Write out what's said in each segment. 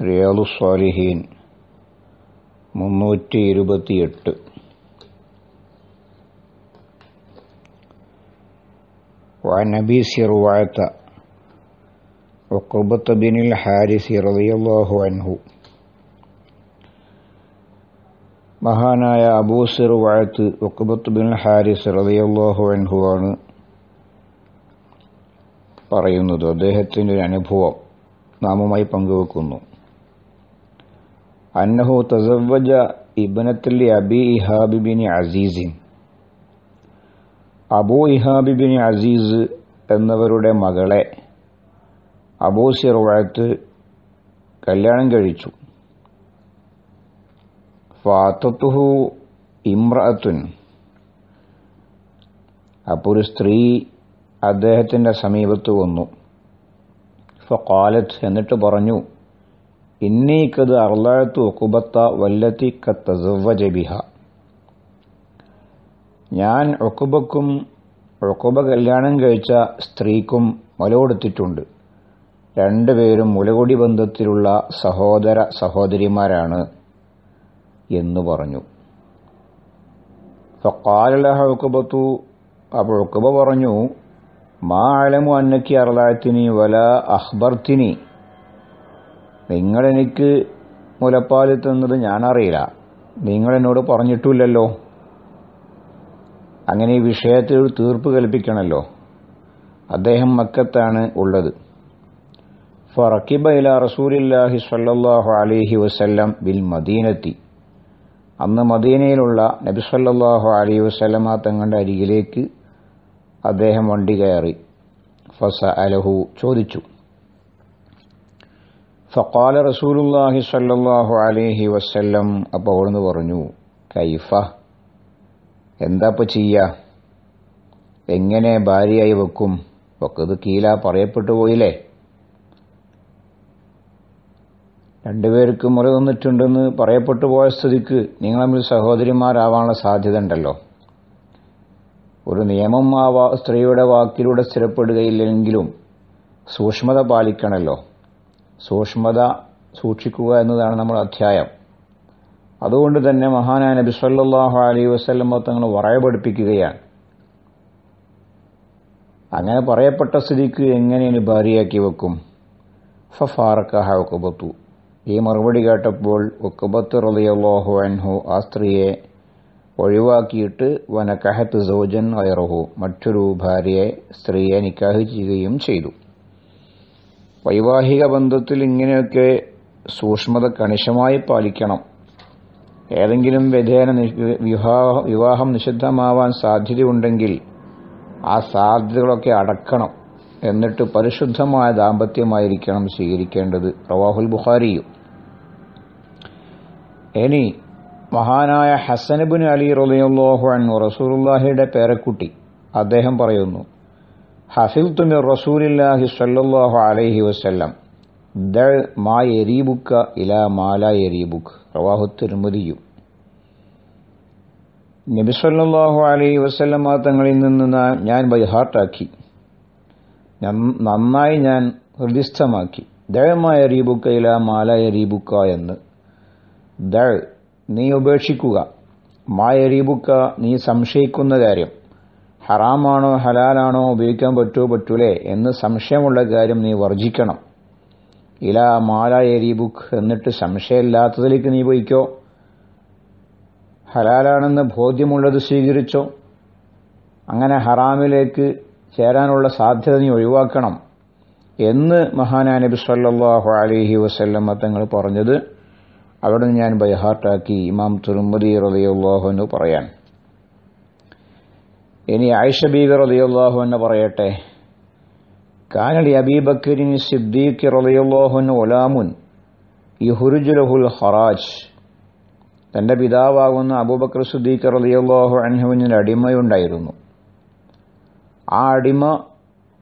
റിയാദു സ്വാലിഹീൻ മുന്നൂറ്റി ഇരുപത്തിയെട്ട് وعن أبي سروعة عقبة بن الحارث رضي الله عنه മഹാനായ അബൂ സിറുവാഴത്ത് ഉക്കുബത്ത് ബിൻ ഹാരിസ് റളിയല്ലാഹു അൻഹു ആണ് പറയുന്നത് അദ്ദേഹത്തിൻ്റെ ഒരു അനുഭവം നാമുമായി പങ്കുവെക്കുന്നു അന്നഹു തസവജ ഇബ്നത്തിൽ അബി ഇഹാബിബിനി അസീസിൻ. അബൂ ഇഹാബിബിനി അസീസ് എന്നവരുടെ മകളെ അബൂ സിറുവായത്ത് കല്യാണം കഴിച്ചു. ഫാത്തത്തുഹു ഇമ്രഅത്തുൻ അപ്പോൾ ഒരു സ്ത്രീ അദ്ദേഹത്തിന്റെ സമീപത്ത് വന്നു. ഫാലത്ത് എന്നിട്ട് പറഞ്ഞു ഇന്നീക്കത് അർലാഴത്തു ഒക്കുബത്ത വല്ലത്തി കത്തസുവജബിഹ ഞാൻ ഒക്കുബക്കും ഒക്കുബ കല്യാണം കഴിച്ച സ്ത്രീക്കും മുല കൊടുത്തിട്ടുണ്ട്. രണ്ടുപേരും മുലകൊടി ബന്ധത്തിലുള്ള സഹോദര സഹോദരിമാരാണ് എന്ന് പറഞ്ഞു. ഫക്കാലഹ ഒക്കുബത്തു അപ്പോൾ ഒക്കുബ പറഞ്ഞു മാ അലമു അന്നക്കി അറലായത്തിനി വല അഹ്ബർത്തിനി നിങ്ങളെനിക്ക് മുലപ്പാൽ തന്നത് ഞാനറിയില്ല. നിങ്ങളെന്നോട് പറഞ്ഞിട്ടില്ലല്ലോ. അങ്ങനെ ഈ വിഷയത്തിൽ ഒരു തീർപ്പ് കൽപ്പിക്കണമല്ലോ അദ്ദേഹം മക്കത്താണ് ഉള്ളത്. ഫറക്കിബ ഇല റസൂലില്ലാഹി സല്ലാഹു അലൈഹി വസല്ലം ബിൽ മദീനത്തി. അന്ന് മദീനയിലുള്ള നബി സല്ലല്ലാഹു അലൈഹി ആ തങ്ങളുടെ അരികിലേക്ക് അദ്ദേഹം വണ്ടി കയറി. ഫസ അലഹു ചോദിച്ചു. ഫക്കാല റസൂലുല്ലാഹി സല്ലാഹു അലൈഹി വസല്ലം അപ്പോൾ അവിടുന്ന് പറഞ്ഞു കൈഫ എന്താ ഇപ്പം ചെയ്യുക എങ്ങനെ ഭാര്യയായി വെക്കും? വക്കത് കീല പറയപ്പെട്ടു പോയില്ലേ? രണ്ടുപേർക്ക് മുറി തന്നിട്ടുണ്ടെന്ന് പറയപ്പെട്ടു പോയ സ്ഥിതിക്ക് നിങ്ങൾ തമ്മിൽ സഹോദരിമാരാവാനുള്ള സാധ്യത ഉണ്ടല്ലോ. ഒരു നിയമം ആ സ്ത്രീയുടെ വാക്കിലൂടെ സ്ഥിരപ്പെടുകയില്ലെങ്കിലും സൂക്ഷ്മത പാലിക്കണമല്ലോ സൂക്ഷ്മത സൂക്ഷിക്കുക എന്നതാണ് നമ്മുടെ അധ്യായം. അതുകൊണ്ട് തന്നെ മഹാനായ നബി സല്ലാഹു അലൈഹി വസ്ലം തങ്ങൾ വറയ പഠിപ്പിക്കുകയാണ് അങ്ങനെ പറയപ്പെട്ട സ്ഥിതിക്ക് എങ്ങനെയാണ് ഭാര്യയാക്കി വെക്കും? ഫഫാറക്കഹ ഒക്കുബത്തു ഈ മറുപടി കേട്ടപ്പോൾ ഒക്കുബത്ത് റളിയല്ലാഹു അൻഹു ആ സ്ത്രീയെ ഒഴിവാക്കിയിട്ട് വനക്കഹത്ത് സോജൻ വയറഹു മറ്റൊരു ഭാര്യയെ സ്ത്രീയെ നിക്കാഹ് ചെയ്യുകയും ചെയ്തു. വൈവാഹിക ബന്ധത്തിൽ ഇങ്ങനെയൊക്കെ സൂക്ഷ്മത കണിശമായി പാലിക്കണം. ഏതെങ്കിലും വ്യധേന വിവാഹം നിഷിദ്ധമാവാൻ സാധ്യതയുണ്ടെങ്കിൽ ആ സാധ്യതകളൊക്കെ അടക്കണം എന്നിട്ട് പരിശുദ്ധമായ ദാമ്പത്യമായിരിക്കണം സ്വീകരിക്കേണ്ടത്. റവാഹുൽ ബുഖാരിയും. ഇനി മഹാനായ ഹസനബിൻ അലി റലിയുള്ളോഹു അൻഹു റസൂലുള്ളാഹിയുടെ പേരക്കുട്ടി അദ്ദേഹം പറയുന്നു ഹഫിൽ മിർ റസൂലില്ലാഹി സല്ലല്ലാഹു അലൈഹി വസല്ലം. ദ മാ എരീബുക്ക ഇല മാല എരീബുക്ക് റവാഹു തിരുമതിയും നബി സല്ലല്ലാഹു അലൈഹി വസല്ലമ തങ്ങളിൽ നിന്ന് ഞാൻ ബൈ ഹാർട്ടാക്കി നന്നായി ഞാൻ ഹൃദിസ്ഥമാക്കി. ദയമായ റീബുക്ക ഇല മാലായ റീബുക്ക എന്ന്. ദൾ നീ ഉപേക്ഷിക്കുക. മായ റീബുക്ക നീ സംശയിക്കുന്ന കാര്യം. ഹറാമാണോ ഹലാലാണോ ഉപയോഗിക്കാൻ പറ്റുമോ പറ്റൂലേ എന്ന് സംശയമുള്ള കാര്യം നീ വർജിക്കണം ഇല മാല എരി ബുക്ക് എന്നിട്ട് സംശയമില്ലാത്തതിലേക്ക് നീ പോയിക്കോ. ഹലാലാണെന്ന് ബോധ്യമുള്ളത് സ്വീകരിച്ചോ. അങ്ങനെ ഹറാമിലേക്ക് ചേരാനുള്ള സാധ്യത നീ ഒഴിവാക്കണം എന്ന് മഹാനാ നബി സല്ലല്ലാഹു അലൈഹി വസല്ലമ തങ്ങൾ പറഞ്ഞത് അവിടെ ഞാൻ ബൈഹാർട്ടാക്കി. ഇമാം തിരുമതി റലിയുള്ളാഹു എന്ന് പറയാൻ. ഇനി ആയിഷ ബീബി റതിയുള്ളാഹു എന്ന് പറയട്ടെ. കാനടി അബീബക്കരിൻ സിദ്ദീഖ് റളിയല്ലാഹു ഒലാമുൻ യുഹുറുജുലഹുൽ ഹറാജ് തന്റെ പിതാവാകുന്ന അബൂബക്കർ സുദ്ദീഖ് റളിയല്ലാഹു അൻഹുവിന് അടിമയുണ്ടായിരുന്നു. ആ അടിമ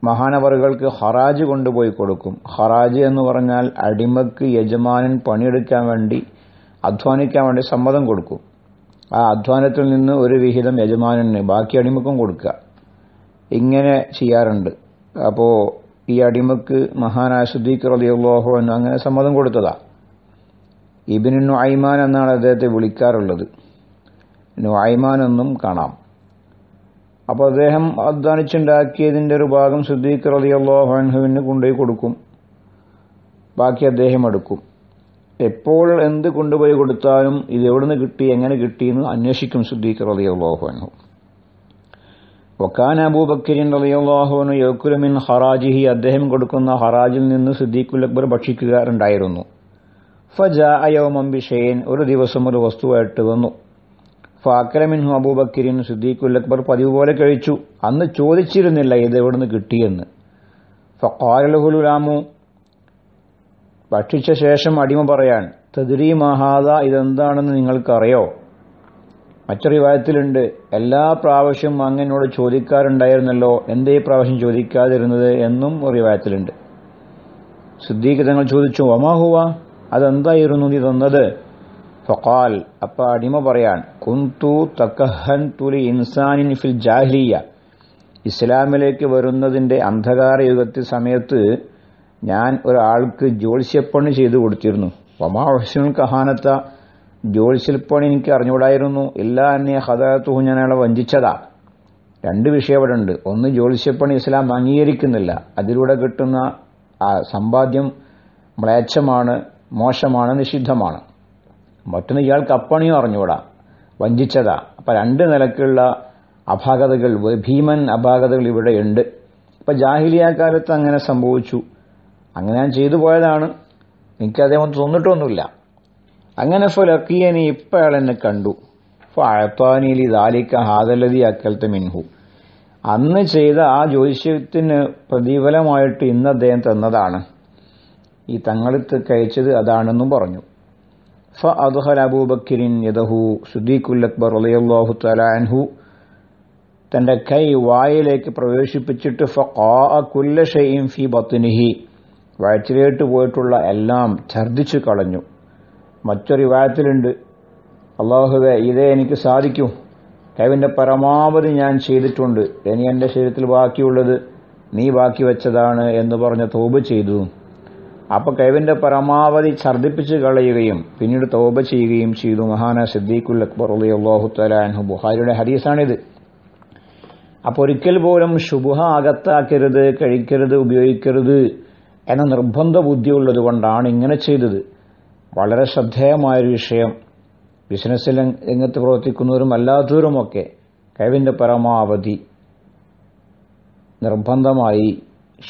മഹാനവറുകൾക്ക് ഹറാജ് കൊണ്ടുപോയി കൊടുക്കും. ഹറാജ് എന്ന് പറഞ്ഞാൽ അടിമക്ക് യജമാനൻ പണിയെടുക്കാൻ വേണ്ടി അധ്വാനിക്കാൻ വേണ്ടി സമ്മതം കൊടുക്കും. ആ അധ്വാനത്തിൽ നിന്ന് ഒരു വിഹിതം യജമാനന് ബാക്കി അടിമക്കും കൊടുക്കുക. ഇങ്ങനെ ചെയ്യാറുണ്ട്. അപ്പോൾ ഈ അടിമക്ക് മഹാനായ സുദ്ദീഖ് റളിയല്ലാഹു അൻഹു അങ്ങനെ സമ്മതം കൊടുത്തതാ. ഇബിന് നുഐമാൻ എന്നാണ് അദ്ദേഹത്തെ വിളിക്കാറുള്ളത്. നുഐമാൻ എന്നും കാണാം. അപ്പോൾ അദ്ദേഹം അധ്വാനിച്ചുണ്ടാക്കിയതിന്റെ ഒരു ഭാഗം സിദ്ദീഖ് എന്നുവിന് കൊണ്ടുപോയി കൊടുക്കും. ബാക്കി അദ്ദേഹം എടുക്കും. എപ്പോൾ എന്ത് കൊണ്ടുപോയി കൊടുത്താലും ഇത് എവിടുന്ന് കിട്ടി എങ്ങനെ കിട്ടി എന്ന് അന്വേഷിക്കും സുദ്ദീഖ് റളിയല്ലാഹുവിനു വക്കാൻ അബൂബക്കരിൻ റളിയല്ലാഹുവിനു യോക്കുലമിൻ ഹറാജിഹി അദ്ദേഹം കൊടുക്കുന്ന ഹറാജിൽ നിന്ന് സിദ്ദീഖുൽ അക്ബർ ഭക്ഷിക്കുകാരുണ്ടായിരുന്നു ഫജ അയോമം ബിഷയൻ ഒരു ദിവസം ഒരു വസ്തുവായിട്ട് വന്നു. ഫാക്രമിൻഹു അബൂബക്കരിൻ സിദ്ദീഖുൽ അക്ബർ പതിവ് പോലെ കഴിച്ചു. അന്ന് ചോദിച്ചിരുന്നില്ല ഇത് എവിടുന്ന് കിട്ടിയെന്ന്. ഫക്കാലഹുലുലാമു ഭക്ഷിച്ച ശേഷം അടിമ പറയാൻ തദ്രീ മഹാദ ഇതെന്താണെന്ന് നിങ്ങൾക്കറിയോ? മറ്റൊരു വിവാദത്തിലുണ്ട് എല്ലാ പ്രാവശ്യവും അങ്ങനോട് ചോദിക്കാറുണ്ടായിരുന്നല്ലോ എന്തേ പ്രാവശ്യം ചോദിക്കാതിരുന്നത്? എന്നും ഒരു വിവാദത്തിലുണ്ട്. സിദ്ദീഖ് തങ്ങൾ ചോദിച്ചു ഒമാഹുവ അതെന്തായിരുന്നു നീ തന്നത്? ഫൊക്കാൽ അപ്പ അടിമ പറയാൻ കുന്തു തക്കഹൻ തുലി ഇൻസാനിൻ ഫിൽ ജാഹ്ലിയ ഇസ്ലാമിലേക്ക് വരുന്നതിന്റെ അന്ധകാര യുഗത്തിൽ സമയത്ത് ഞാൻ ഒരാൾക്ക് ജ്യോത്സ്യപ്പണി ചെയ്തു കൊടുത്തിരുന്നു. വമാ ഹുസ്നുൽ കഹാനത്ത. ജ്യോത്സ്യപ്പണി എനിക്ക് അറിഞ്ഞുകൂടായിരുന്നു. എല്ലാ എന്നെ ഹദാത്തുഹു ഞാൻ അയാളെ വഞ്ചിച്ചതാ. രണ്ട് വിഷയം അവിടെ ഉണ്ട്. ഒന്ന് ജ്യോത്സ്യപ്പണി ഇസ്ലാം അംഗീകരിക്കുന്നില്ല. അതിലൂടെ കിട്ടുന്ന ആ സമ്പാദ്യം മ്ലേച്ഛമാണ് മോശമാണ് നിഷിദ്ധമാണ്. മറ്റൊന്ന് ഇയാൾക്ക് അപ്പണിയും അറിഞ്ഞുകൂടാ. വഞ്ചിച്ചതാ. അപ്പൊ രണ്ട് നിലക്കുള്ള അപാകതകൾ ഭീമൻ അപാകതകൾ ഇവിടെ ഉണ്ട്. ഇപ്പൊ ജാഹിലിയ കാലത്ത് അങ്ങനെ സംഭവിച്ചു. അങ്ങനെ ഞാൻ ചെയ്തു പോയതാണ്. എനിക്ക് അദ്ദേഹം തോന്നിട്ടൊന്നുമില്ല. അങ്ങനെ ഫലക്കിയനി ഇപ്പം അയാൾ എന്നെ കണ്ടു. ഫഴത്താനിലി ദാലിക്ക ഹാദലതി അക്കലത്തെ മിൻഹു. അന്ന് ചെയ്ത ആ ജ്യോതിഷ്യത്തിന് പ്രതിഫലമായിട്ട് ഇന്ന് അദ്ദേഹം തന്നതാണ്. ഈ തങ്ങളത്ത് കഴിച്ചത് അതാണെന്നും പറഞ്ഞു. ഫ അദ്ഹൽ അബൂബക്കിരിൻ യദഹു സുദ്ദീഖുൽ അക്ബർ റളിയല്ലാഹു തലാൻഹു തന്റെ കൈ വായിലേക്ക് പ്രവേശിപ്പിച്ചിട്ട് ഫ കുല്ല ഷൈഇൻ ഫി ബത്നിഹി. വയറ്റിലേട്ട് പോയിട്ടുള്ള എല്ലാം ഛർദിച്ചു കളഞ്ഞു. മറ്റൊരു വായത്തിലുണ്ട് അള്ളാഹുവെ ഇതേ എനിക്ക് സാധിക്കൂ. കൈവിന്റെ പരമാവധി ഞാൻ ചെയ്തിട്ടുണ്ട്. ഇനി എന്റെ ശരീരത്തിൽ ബാക്കിയുള്ളത് നീ ബാക്കി വെച്ചതാണ് എന്ന് പറഞ്ഞ് തോപ് ചെയ്തു. അപ്പൊ കൈവിന്റെ പരമാവധി ഛർദിപ്പിച്ച് കളയുകയും പിന്നീട് തോപ ചെയ്യുകയും ചെയ്തു മഹാന സിദ്ദീഖുൽ അക്ബർ അള്ളാഹു തലാൻഹു ബുഹാരിയുടെ ഹദീസാണിത്. അപ്പൊ ഒരിക്കൽ പോലും ശുഭ അകത്താക്കരുത് കഴിക്കരുത് ഉപയോഗിക്കരുത്. എന്ന നിർബന്ധ ബുദ്ധിയുള്ളത് കൊണ്ടാണ് ഇങ്ങനെ ചെയ്തത്. വളരെ ശ്രദ്ധേയമായൊരു വിഷയം. ബിസിനസ്സിൽ രംഗത്ത് പ്രവർത്തിക്കുന്നവരും അല്ലാത്തവരുമൊക്കെ കഴിവിന്റെ പരമാവധി നിർബന്ധമായി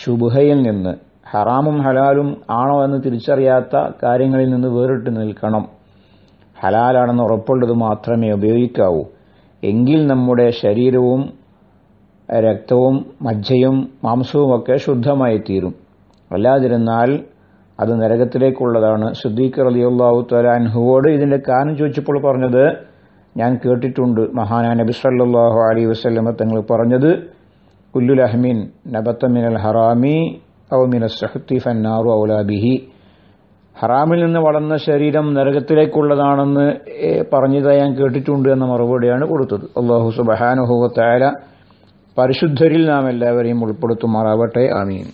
ശുഭയിൽ നിന്ന് ഹറാമും ഹലാലും ആണോ എന്ന് തിരിച്ചറിയാത്ത കാര്യങ്ങളിൽ നിന്ന് വേറിട്ട് നിൽക്കണം. ഹലാലാണെന്ന് ഉറപ്പുള്ളത് മാത്രമേ ഉപയോഗിക്കാവൂ. എങ്കിൽ നമ്മുടെ ശരീരവും രക്തവും മജ്ജയും മാംസവും ഒക്കെ ശുദ്ധമായി തീരും അല്ലാതിരുന്നാൽ അത് നരകത്തിലേക്കുള്ളതാണ്. സുദ്ദീഖ് റളിയല്ലാഹു തആല അൻഹുവോട് ഇതിന്റെ കാരണം ചോദിച്ചപ്പോൾ പറഞ്ഞത് ഞാൻ കേട്ടിട്ടുണ്ട്. മഹാനാ നബി സല്ലാഹു അലി വസല്ലമ തങ്ങൾ പറഞ്ഞത് കുല്ലുൽ അഹ്മീൻ നബത്ത മിനൽ ഹറാമി ഔ മിനസ് സഹത്തി ഫന്നാറു ഔലാബിഹി ഹറാമിൽ നിന്ന് വളർന്ന ശരീരം നരകത്തിലേക്കുള്ളതാണെന്ന് പറഞ്ഞതായി ഞാൻ കേട്ടിട്ടുണ്ട് എന്ന മറുപടിയാണ് കൊടുത്തത്. അള്ളാഹു സുബഹാനുഹു തആല പരിശുദ്ധരിൽ നാം എല്ലാവരെയും ഉൾപ്പെടുത്തുമാറാവട്ടെ. ആമീൻ.